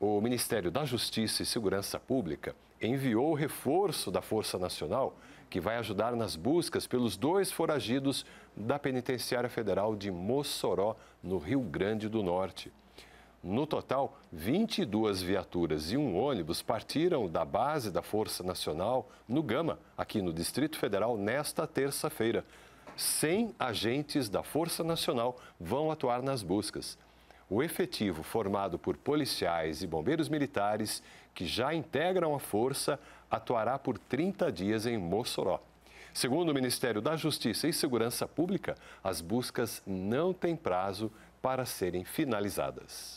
O Ministério da Justiça e Segurança Pública enviou o reforço da Força Nacional, que vai ajudar nas buscas pelos dois foragidos da Penitenciária Federal de Mossoró, no Rio Grande do Norte. No total, 22 viaturas e um ônibus partiram da base da Força Nacional no Gama, aqui no Distrito Federal, nesta terça-feira. 100 agentes da Força Nacional vão atuar nas buscas. O efetivo, formado por policiais e bombeiros militares que já integram a força, atuará por 30 dias em Mossoró. Segundo o Ministério da Justiça e Segurança Pública, as buscas não têm prazo para serem finalizadas.